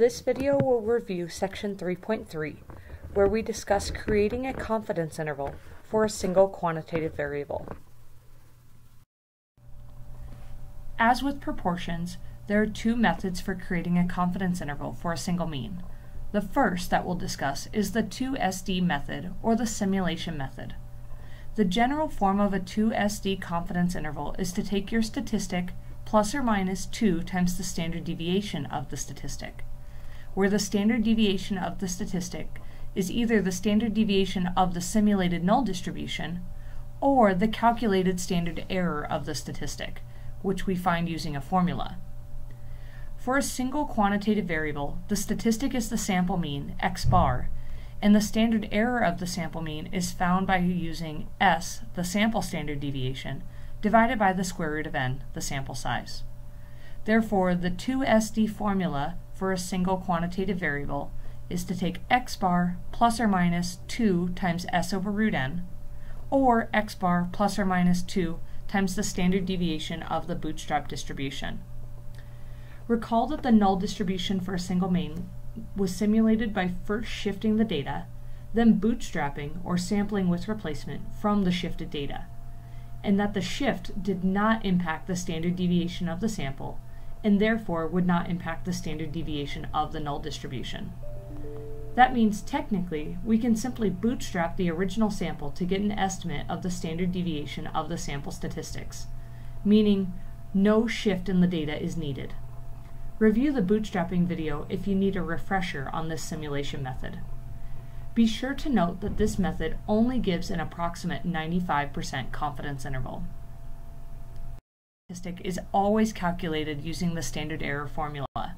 This video will review section 3.3, where we discuss creating a confidence interval for a single quantitative variable. As with proportions, there are two methods for creating a confidence interval for a single mean. The first that we'll discuss is the 2SD method or the simulation method. The general form of a 2SD confidence interval is to take your statistic plus or minus 2 times the standard deviation of the statistic, where the standard deviation of the statistic is either the standard deviation of the simulated null distribution or the calculated standard error of the statistic, which we find using a formula. For a single quantitative variable, the statistic is the sample mean, x bar, and the standard error of the sample mean is found by using s, the sample standard deviation, divided by the square root of n, the sample size. Therefore, the 2SD formula for a single quantitative variable is to take x bar plus or minus 2 times s over root n, or x bar plus or minus 2 times the standard deviation of the bootstrap distribution. Recall that the null distribution for a single mean was simulated by first shifting the data, then bootstrapping or sampling with replacement from the shifted data, and that the shift did not impact the standard deviation of the sample, and therefore would not impact the standard deviation of the null distribution. That means technically we can simply bootstrap the original sample to get an estimate of the standard deviation of the sample statistics, meaning no shift in the data is needed. Review the bootstrapping video if you need a refresher on this simulation method. Be sure to note that this method only gives an approximate 95% confidence interval. Statistic is always calculated using the standard error formula.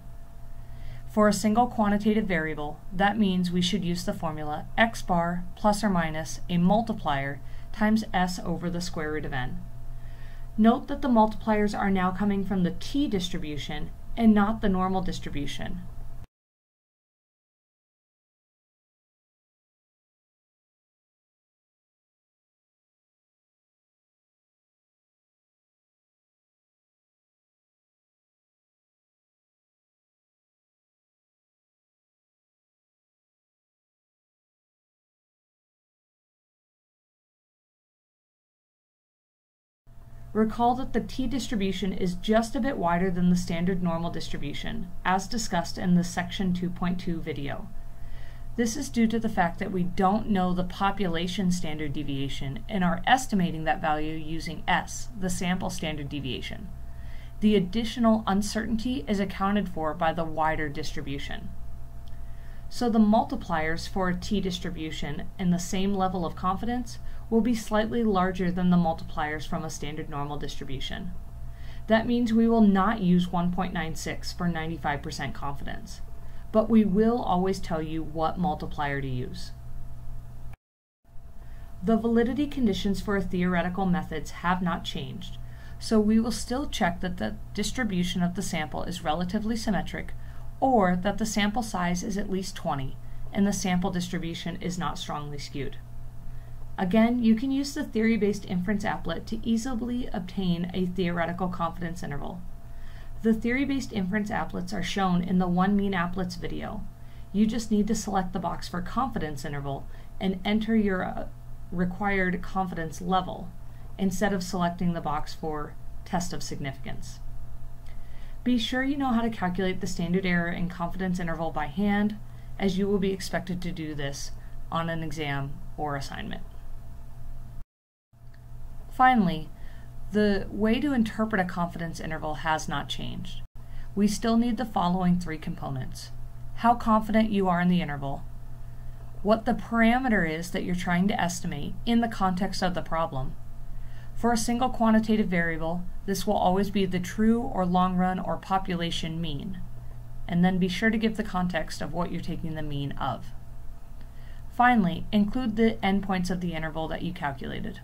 For a single quantitative variable, that means we should use the formula x bar plus or minus a multiplier times s over the square root of n. Note that the multipliers are now coming from the t distribution and not the normal distribution. Recall that the t-distribution is just a bit wider than the standard normal distribution, as discussed in the section 2.2 video. This is due to the fact that we don't know the population standard deviation and are estimating that value using S, the sample standard deviation. The additional uncertainty is accounted for by the wider distribution. So the multipliers for a t-distribution and the same level of confidence will be slightly larger than the multipliers from a standard normal distribution. That means we will not use 1.96 for 95% confidence, but we will always tell you what multiplier to use. The validity conditions for theoretical methods have not changed, so we will still check that the distribution of the sample is relatively symmetric or that the sample size is at least 20 and the sample distribution is not strongly skewed. Again, you can use the theory-based inference applet to easily obtain a theoretical confidence interval. The theory-based inference applets are shown in the one mean applets video. You just need to select the box for confidence interval and enter your uh, required confidence level instead of selecting the box for test of significance. Be sure you know how to calculate the standard error and confidence interval by hand, as you will be expected to do this on an exam or assignment. Finally, the way to interpret a confidence interval has not changed. We still need the following three components. How confident you are in the interval, what the parameter is that you're trying to estimate in the context of the problem. For a single quantitative variable, this will always be the true or long run or population mean. And then be sure to give the context of what you're taking the mean of. Finally, include the endpoints of the interval that you calculated.